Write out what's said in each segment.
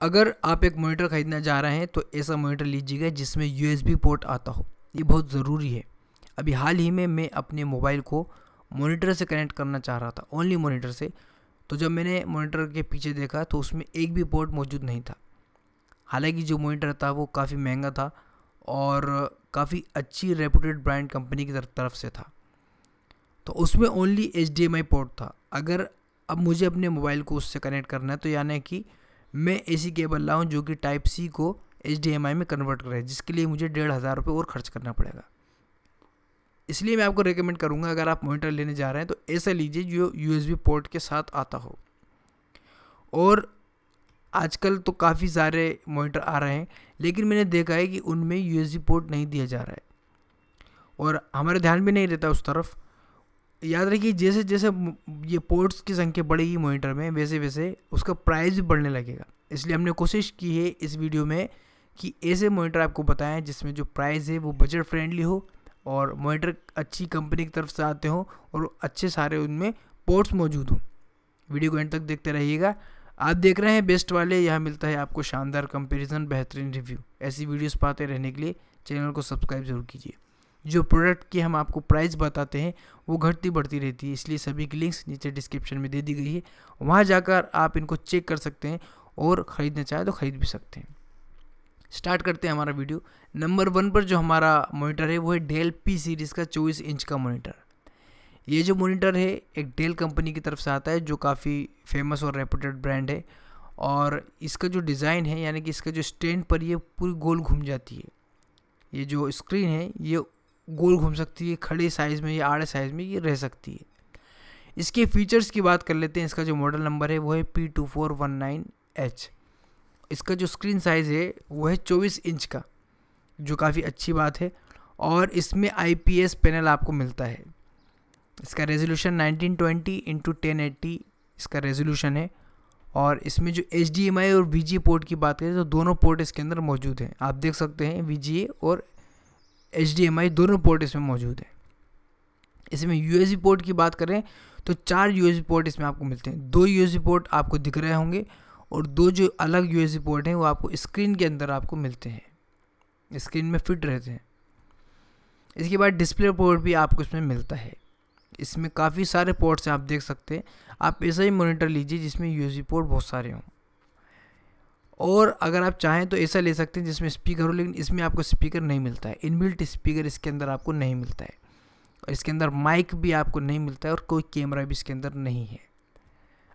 अगर आप एक मोनीटर ख़रीदना जा रहे हैं तो ऐसा मोनीटर लीजिएगा जिसमें यूएसबी पोर्ट आता हो। ये बहुत ज़रूरी है। अभी हाल ही में मैं अपने मोबाइल को मोनीटर से कनेक्ट करना चाह रहा था ओनली मोनीटर से। तो जब मैंने मोनीटर के पीछे देखा तो उसमें एक भी पोर्ट मौजूद नहीं था। हालाँकि जो मोनीटर था, वो काफ़ी महँगा था और काफ़ी अच्छी रेपूटेड ब्रांड कंपनी की तरफ़ से था। तो उसमें ओनली एचडीएमआई पोर्ट था। अगर अब मुझे अपने मोबाइल को उससे कनेक्ट करना है तो यानी कि मैं ऐसी केबल लाऊं जो कि टाइप सी को एचडीएमआई में कन्वर्ट करे, जिसके लिए मुझे डेढ़ हज़ार रुपये और खर्च करना पड़ेगा। इसलिए मैं आपको रेकमेंड करूँगा, अगर आप मोनीटर लेने जा रहे हैं तो ऐसा लीजिए जो यूएसबी पोर्ट के साथ आता हो। और आजकल तो काफ़ी सारे मोनीटर आ रहे हैं, लेकिन मैंने देखा है कि उनमें यूएसबी पोर्ट नहीं दिया जा रहा है। और हमारे ध्यान भी नहीं रहता उस तरफ़ याद रखिए जैसे जैसे ये पोर्ट्स की संख्या बढ़ेगी मोनीटर में, वैसे वैसे उसका प्राइस भी बढ़ने लगेगा। इसलिए हमने कोशिश की है इस वीडियो में कि ऐसे मोनीटर आपको बताएँ जिसमें जो प्राइस है वो बजट फ्रेंडली हो और मोनीटर अच्छी कंपनी की तरफ़ से आते हों और अच्छे सारे उनमें पोर्ट्स मौजूद हों। वीडियो को एंड तक देखते रहिएगा। आप देख रहे हैं बेस्ट वाले, यहाँ मिलता है आपको शानदार कंपैरिजन बेहतरीन रिव्यू ऐसी वीडियोस पाते रहने के लिए चैनल को सब्सक्राइब ज़रूर कीजिए। जो प्रोडक्ट की हम आपको प्राइस बताते हैं, वो घटती बढ़ती रहती है। इसलिए सभी की लिंक्स नीचे डिस्क्रिप्शन में दे दी गई है। वहाँ जाकर आप इनको चेक कर सकते हैं और ख़रीदना चाहें तो ख़रीद भी सकते हैं। स्टार्ट करते हैं हमारा वीडियो नंबर वन पर जो हमारा मोनीटर है, वो है डेल पी सीरीज़ का चौबीस इंच का मोनीटर ये जो मोनीटर है, एक डेल कंपनी की तरफ़ से आता है, जो काफ़ी फ़ेमस और रेपूटेड ब्रांड है। और इसका जो डिज़ाइन है, यानी कि इसका जो स्टैंड पर ये पूरी गोल घूम जाती है। ये जो स्क्रीन है, ये गोल घूम सकती है, खड़े साइज़ में या आड़े साइज़ में ये रह सकती है। इसके फीचर्स की बात कर लेते हैं, इसका जो मॉडल नंबर है, वो है P two four one nine H इसका जो स्क्रीन साइज़ है, वो है चौबीस इंच का, जो काफ़ी अच्छी बात है और इसमें आई पी एस पैनल आपको मिलता है। इसका resolution nineteen twenty into ten eighty इसका रेजोल्यूशन है और इसमें जो एच डी एम आई और वी जी पोर्ट की बात करें तो दोनों पोर्ट इसके अंदर मौजूद हैं। आप देख सकते हैं वी जी ए और आई दोनों पोर्ट इसमें मौजूद हैं। इसमें यू पोर्ट की बात करें तो चार यू पोर्ट इसमें आपको मिलते हैं। दो USB पोर्ट आपको दिख रहे होंगे और दो जो अलग यू पोर्ट हैं, वो आपको स्क्रीन के अंदर आपको मिलते हैं। स्क्रीन में फिट रहते हैं। इसके बाद डिस्प्ले पोर्ट भी आपको इसमें मिलता है। इसमें काफ़ी सारे पोर्ट्स हैं, आप देख सकते हैं। आप ऐसा ही मोनीटर लीजिए जिसमें यू पोर्ट बहुत सारे हों। और अगर आप चाहें तो ऐसा ले सकते हैं जिसमें स्पीकर हो, लेकिन इसमें आपको स्पीकर नहीं मिलता है। इनबिल्ट स्पीकर इसके अंदर आपको नहीं मिलता है। और इसके अंदर माइक भी आपको नहीं मिलता है और कोई कैमरा भी इसके अंदर नहीं है।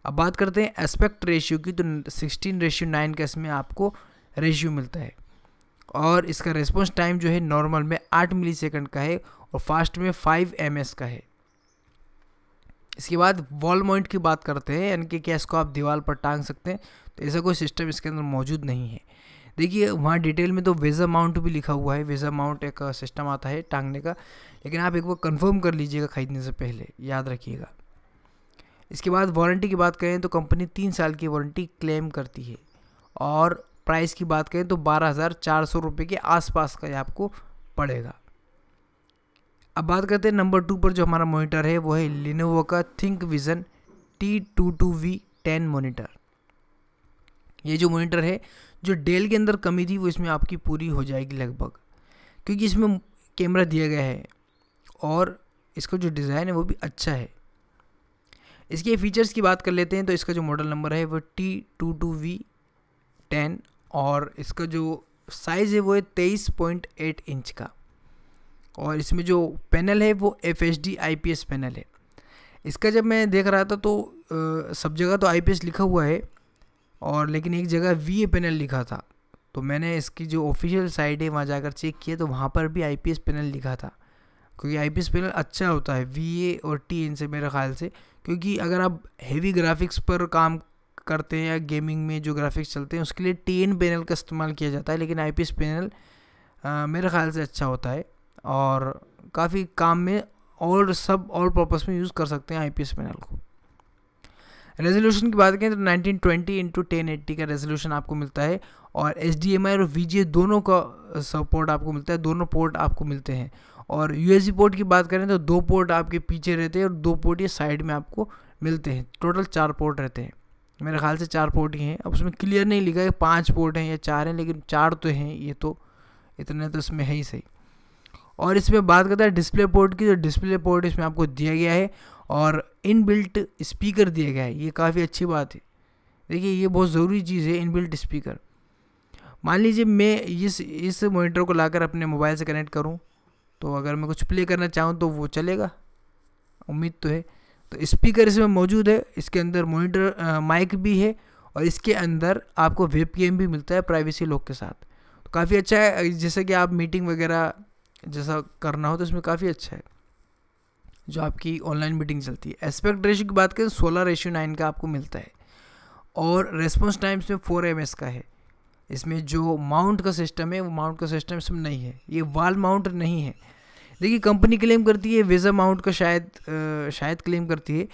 अब बात करते हैं एस्पेक्ट रेशियो की तो 16 रेशियो नाइन का इसमें आपको रेशियो मिलता है। और इसका रेस्पॉन्स टाइम जो है नॉर्मल में आठ मिली सेकेंड का है और फास्ट में फाइव एम का है। इसके बाद वॉल मॉइंट की बात करते हैं, यानी कि क्या इसको आप दीवार पर टांग सकते हैं? तो ऐसा कोई सिस्टम इसके अंदर मौजूद नहीं है। देखिए, वहाँ डिटेल में तो वेज़र माउंट भी लिखा हुआ है। वेज़र माउंट एक सिस्टम आता है टांगने का। लेकिन आप एक बार कंफर्म कर लीजिएगा ख़रीदने से पहले, याद रखिएगा। इसके बाद वारंटी की बात करें तो कंपनी तीन साल की वारंटी क्लेम करती है। और प्राइस की बात करें तो बारह हज़ार चार सौ रुपये के आसपास का आपको पड़ेगा। अब बात करते हैं नंबर टू पर जो हमारा मोनीटर है, वो है लिनोवो का ThinkVision T two two V ten monitor ये जो मोनीटर है, जो डेल के अंदर कमी थी, वो इसमें आपकी पूरी हो जाएगी लगभग। क्योंकि इसमें कैमरा दिया गया है और इसका जो डिज़ाइन है, वो भी अच्छा है। इसके फीचर्स की बात कर लेते हैं तो इसका जो मॉडल नंबर है, वो T two two V ten और इसका जो साइज़ है, वो है तेईस पॉइंट एट इंच का। और इसमें जो पैनल है वो F H D I P S panel है। इसका जब मैं देख रहा था तो आ, सब जगह तो आई पी एस लिखा हुआ है और लेकिन एक जगह वी ए पैनल लिखा था। तो मैंने इसकी जो ऑफिशियल साइट है वहाँ जाकर चेक किया तो वहाँ पर भी आई पी एस पैनल लिखा था। क्योंकि आई पी एस पैनल अच्छा होता है वी ए और टी एन से मेरे ख्याल से। क्योंकि अगर आप हेवी ग्राफिक्स पर काम करते हैं या गेमिंग में जो ग्राफिक्स चलते हैं उसके लिए टी एन पैनल का इस्तेमाल किया जाता है लेकिन आई पी एस पैनल मेरे ख्याल से अच्छा होता है। और काफ़ी काम में और सब और पर्पस में यूज़ कर सकते हैं आई पी एस पैनल को। रेजोल्यूशन की बात करें तो नाइनटीन ट्वेंटी इंटू टेन का रेजोल्यूशन आपको मिलता है और एच डी एम आई और वी दोनों का सपोर्ट आपको मिलता है, दोनों पोर्ट आपको मिलते हैं। और यू पोर्ट की बात करें तो दो पोर्ट आपके पीछे रहते हैं और दो पोर्ट ये साइड में आपको मिलते हैं। टोटल चार पोर्ट रहते हैं। मेरे ख्याल से चार पोर्ट ही हैं। अब उसमें क्लियर नहीं लिखा है पाँच पोर्ट हैं या चार हैं, लेकिन चार तो हैं, ये तो इतने तो इसमें है ही सही। और इसमें बात करता है डिस्प्ले पोर्ट की तो डिस्प्ले पोर्ट इसमें आपको दिया गया है और इन बिल्ट स्पीकर दिया गया है। ये काफ़ी अच्छी बात है। देखिए, ये बहुत ज़रूरी चीज़ है इन बिल्ट स्पीकर मान लीजिए मैं इस इस मोनीटर को लाकर अपने मोबाइल से कनेक्ट करूँ तो अगर मैं कुछ प्ले करना चाहूँ तो वो चलेगा। उम्मीद तो है। तो स्पीकर इसमें मौजूद है, इसके अंदर मोनीटर माइक भी है और इसके अंदर आपको वेब गेम भी मिलता है प्राइवेसी लॉक के साथ। तो काफ़ी अच्छा है, जैसे कि आप मीटिंग वगैरह जैसा करना हो तो इसमें काफ़ी अच्छा है। जो आपकी ऑनलाइन मीटिंग चलती है। एस्पेक्ट रेशियो की बात करें सोलह रेशियो नाइन का आपको मिलता है। और रेस्पॉन्स टाइम इसमें फोर एम एस का है। इसमें जो माउंट का सिस्टम है वो माउंट का सिस्टम इसमें नहीं है। ये वाल माउंट नहीं है। देखिए कंपनी क्लेम करती है वीज़ा माउंट का शायद आ, शायद क्लेम करती है।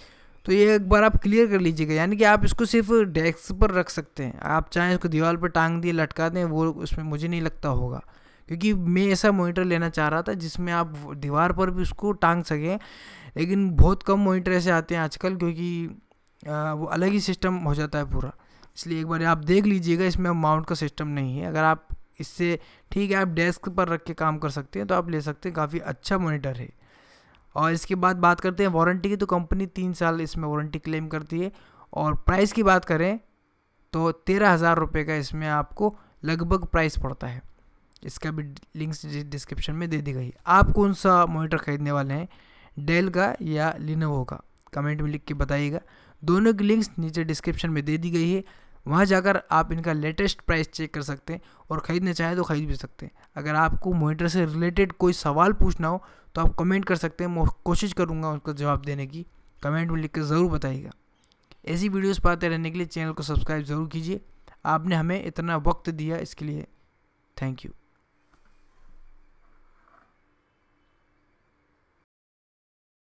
तो ये एक बार आप क्लियर कर लीजिएगा। यानी कि आप इसको सिर्फ़ डेस्क पर रख सकते हैं। आप चाहें इसको दीवार पर टांग दिए लटका दें वो उसमें मुझे नहीं लगता होगा। क्योंकि मैं ऐसा मोनीटर लेना चाह रहा था जिसमें आप दीवार पर भी उसको टांग सकें, लेकिन बहुत कम मोनीटर ऐसे आते हैं आजकल क्योंकि वो अलग ही सिस्टम हो जाता है पूरा। इसलिए एक बार आप देख लीजिएगा, इसमें माउंट का सिस्टम नहीं है। अगर आप इससे, ठीक है, आप डेस्क पर रख के काम कर सकते हैं तो आप ले सकते हैं, काफ़ी अच्छा मोनीटर है। और इसके बाद बात करते हैं वारंटी की तो कंपनी तीन साल इसमें वारंटी क्लेम करती है। और प्राइस की बात करें तो तेरह हज़ार रुपये का इसमें आपको लगभग प्राइस पड़ता है। इसका भी लिंक्स डिस्क्रिप्शन में दे दी गई। आप कौन सा मोनीटर ख़रीदने वाले हैं? डेल का या लिनोवो का? कमेंट में लिख के बताइएगा। दोनों की लिंक्स नीचे डिस्क्रिप्शन में दे दी गई है। वहाँ जाकर आप इनका लेटेस्ट प्राइस चेक कर सकते हैं और ख़रीदना चाहें तो ख़रीद भी सकते हैं। अगर आपको मोनीटर से रिलेटेड कोई सवाल पूछना हो तो आप कमेंट कर सकते हैं। मैं कोशिश करूँगा उसका जवाब देने की। कमेंट में लिख कर ज़रूर बताइएगा। ऐसी वीडियोस पाते रहने के लिए चैनल को सब्सक्राइब ज़रूर कीजिए। आपने हमें इतना वक्त दिया इसके लिए। Thank you